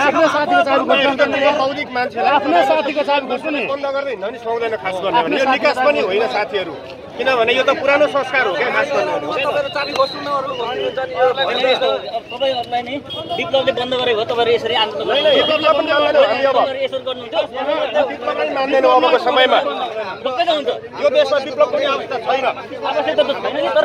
आफ्नो साथीको चाबी खोज्नु बौद्धिक मान्छेलाई आफ्नै साथीको चाबी खोज्नु नि। बन्द गर्दै हिँड्न पनि सुहाउँदैन खास गर्ने भने। यो निकास पनि होइन साथीहरू। किनभने यो त पुरानो संस्कार हो क्या खास गर्ने भने। तपाईँहरूलाई नै विप्लवले बन्द गरेको हो तपाईँहरू यसरी आन्दोलन मान्दैनौँ अबको समयमा। ढुक्कै हुन्छ यो देशमा विप्लव पनि अवस्था छैन आवश्यकता त छैन नि तर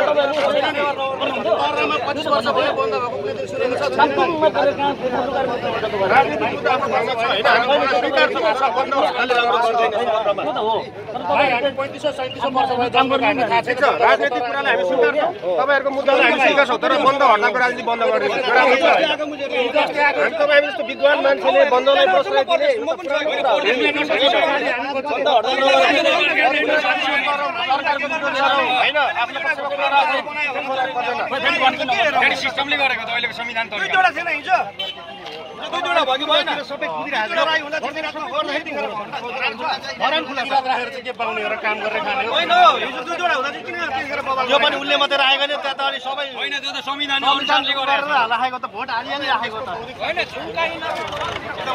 राजनीतिक कुरालाई हामी स्वीकार छौँ तपाईँहरूको मुद्दालाई हामी स्वीकार छौँ तर बन्द हड्तालको राजनीति बन्द गरिदिनु तपाईँ जस्तो विद्वान मान्छेले बन्दलाई होइन आफ्नो सिस्टमले गरेको त अहिलेको संविधान दुईवटा थिएन हिजो दुईवटा भएन सबै काम गरेर खाने होइन हिजो दुईवटा हुँदा किन यो पनि उसले मात्रै राखेको नि त्यहाँ त अनि सबै होइन त्यो त संविधानले राखेको त भोट हालिहाल्ने राखेको त होइन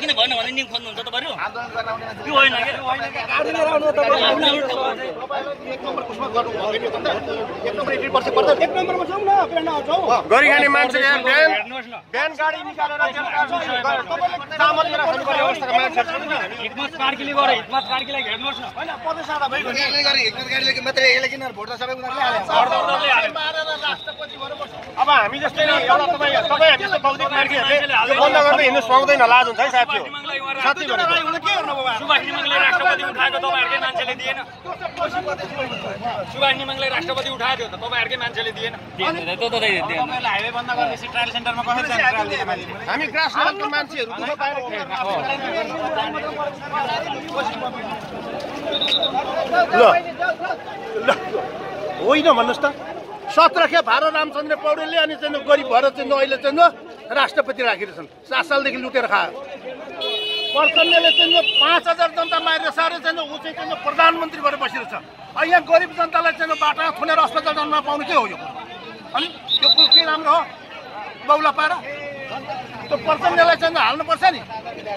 किन भएन भन्ने नियम खोज्नुहुन्छ तपाईँहरू त्यो होइन क्या गाडी लिएर आउनु तपाईँ एक नम्बर कुसमा गर्नु भयो भने त एक नम्बर एट्टी पर्सेन्ट पर्छ एक नम्बरमा जाउँ न प्रेरणा जाउँ गरी खाने मान्छे बिहान गाडी निकालेर कार्कीले गरे हिटमास कार्कीलाई हेर्नुहोस् न। होइन पचास सादा भइगयो नि। अब हामी जस्तै नि एउटा तपाईँ तपाईँ हामी जस्तो बौद्धिक मान्छेहरूले यो बन्द गर्दै हिँड्नु सुहाउँदैन लाज हुन्छ है साथी सुभाष निमाङले राष्ट्रपति उठाएको तपाईँहरूकै मान्छेले दिएन। सुभाष निमाङले राष्ट्रपति उठाएको थियो त तपाईँहरूकै मान्छेले दिएन। त्यो त दिएन। हाइवे बन्द गरेपछि ट्रायल सेन्टरमा कसरी जान्छ हामी ग्रास लेभलको मान्छेहरू दुःख पाएर ल। होइन भन्नुहोस् त। सत्र खेप हार रामचन्द्र पौडेलले अनि चाहिँ गरिब भएर चाहिँ अहिले चाहिँ राष्ट्रपति राखेका छन्। सात सालदेखि लुटेर खायो प्रचण्डले चाहिँ पाँच हजार जनता मारेर साह्रै चाहिँ ऊ चाहिँ प्रधानमन्त्री भएर बसिरहेछ अब यहाँ गरिब जनतालाई चाहिँ बाटामा थुनेर अस्पताल जान नपाउनु के हो यो? अनि यो कुरो के राम्रो हो। बौला पाएर त्यो प्रचण्डलाई चाहिँ हाल्नुपर्छ नि।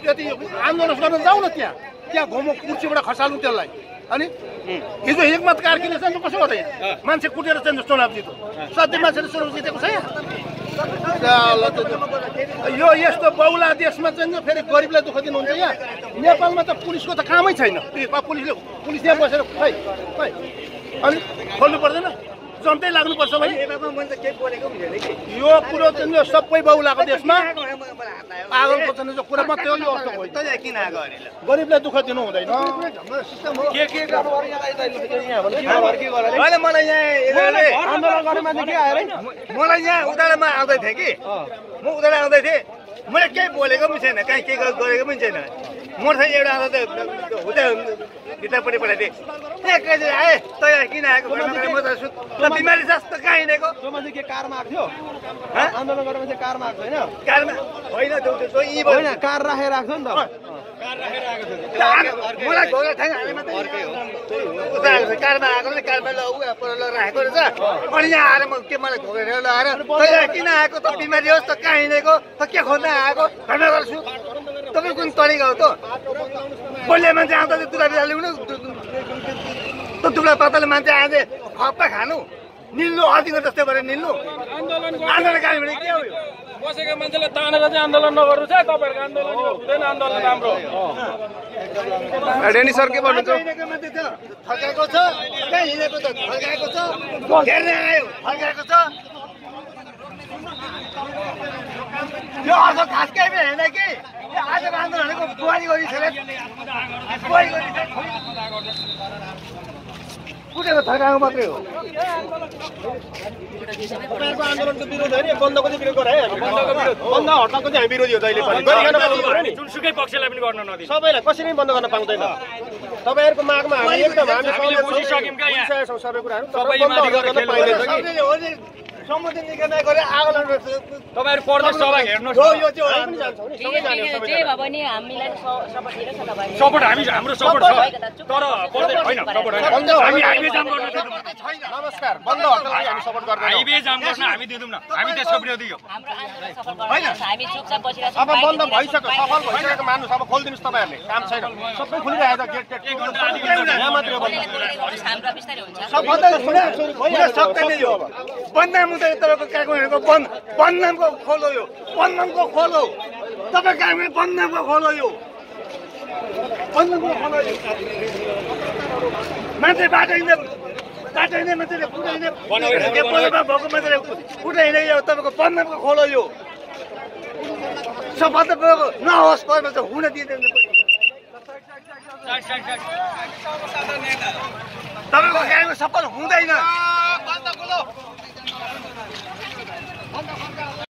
यदि आन्दोलन गर्न जाउँ न त्यहाँ। त्यहाँ घुमो कुर्सीबाट खसालौँ त्यसलाई। अनि हिजो हिक्मत कार्कीले चाहिँ कसो गर्दै मान्छे कुटेर चाहिँ चुनाव जित्यो सधैँ मान्छेले चुनाव जितेको छ यहाँ? यो यस्तो बहुला देशमा चाहिँ फेरि गरिबलाई दुःख दिनुहुन्छ यहाँ? नेपालमा त पुलिसको त कामै छैन। पुलिसले पुलिस यहाँ बसेर खै खै। अनि खोल्नु पर्दैन। जनतै लाग्नुपर्छ भने यो कुरो चाहिँ यो सबै बहुलाको देशमा। पागलको यो कुरा मात्रै हो यो अर्थको होइन किन आएको अरे गरिबलाई दुःख दिनु हुँदैन। मलाई यहाँ मलाई उदालमा आउँदै थिएँ कि। म उदाल आउँदै थिएँ। मैले केही बोलेको पनि छैन कहीँ केही गरेको पनि छैन। मोटरसाइकल एउटा आउँदा त उता भित्रपट्टि पठाइदिएँ एक्कै चाहिँ आएँ त किन आएको? म त सु- त बिमारी जस्तो कहाँ हिँडेको? त्यो मान्छे के कारमा आएको थियो हँ? आन्दोलन गर्ने मान्छे कारमा आएको होइन? कारमा होइन। होइन कार राखेर आएको थियो नि त। मलाई घोडा ठ्याङ हाले मात्रै उता आएको छ, कारमा आएको नि कारमा ल पर ल राखेको रहेछ। अनि यहाँ आएर म के मलाई घोडेर लगाएर किन आएको? त बिमारी होस् त कहाँ हिँडेको? त के खोज्न आएको? घरमा गर्छु। तपाईँ कुन तरिका हो त। बोल्ने मान्छे आउँदा चाहिँ दुला बिरा ल्याउनु त दुला पाताले मान्छे आए खप्पा खानु। निल्नु अधिको जस्तै गरेर निल्नु। आन्दोलन कहाँ भने के हो यो? बसेको मान्छेले तानेर चाहिँ आन्दोलन नगर्नु चाहिँ तपाईँहरूको आन्दोलन हुँदैन। आन्दोलन राम्रो रेनी सर के भन्नुहुन्छ? मान्छे छ। फर्काएको छ। कहाँ हिँडेको छ। फर्काएको छ। हेर्ने आयो। फर्काएको छ। यो अर्थ खास केही पनि होइन कि? आजको आन्दोलनको बुहारी गरी छ बुहारी गरी कुटेको थर्काएको मात्रै हो। तपाईँहरूको आन्दोलनको विरोध होइन बन्दको चाहिँ विरोध गरे बन्द चाहिँ हामी विरोधी हो जहिले पनि। गरिकन पाउनु पऱ्यो नि। जुनसुकै पक्षलाई पनि गर्न नदिनु। सबैलाई कसरी पनि बन्द गर्न पाउँदैन। तपाईँहरूको मागमा हामी एकदम हामी बुझिसक्यौँ सबै कुराहरू तर बन्द गर्न पाइँदैन आगो तपाईँहरू पर्ने सभा हेर्नुहोस् यो यो चाहिँ भए पनि हामीलाई सपोर्ट दिइरहेछ तपाईँले सपोर्ट हामी हाम्रो सपोर्ट छ तर होइन सपोर्ट होइन हामी हाइवे जाम गर्न नमस्कार बन्द हामी सपोर्ट गर्दैनौँ हाइवे जाम गर्न हामी दिँदैनौँ न हामी त्यसको विरोधी हो हाम्रो आन्दोलन सफल गर्नुपर्छ हामी चुपचाप बसिरहेको अब बन्द भइसक्यो सफल भइसकेको मान्नुहोस् अब खोलिदिनुहोस् तपाईँहरूले काम छैन सबै खुलिरहेको छ गेट गेट यहाँ मात्रै हो बन्द सुने सक्दैन यो बदनाम हुँदैन तपाईँको कागमेन्टको बन्द बदनामको खोलो यो। बदनामको खोलो। तपाईँ कागमेन्ट बदनामको खोलो यो। बदनामको खोलो यो। मान्छे बाटो हिँड्ने बाटो हिँड्ने मान्छेले कुटाइने भएको मान्छेले कुटाइने यो तपाईँको बदनामको खोलो यो। सफल त तपाईँको नहोस् पर्ने त हुन दिँदैन। तपाईँको गाडीमा सफल हुँदैन।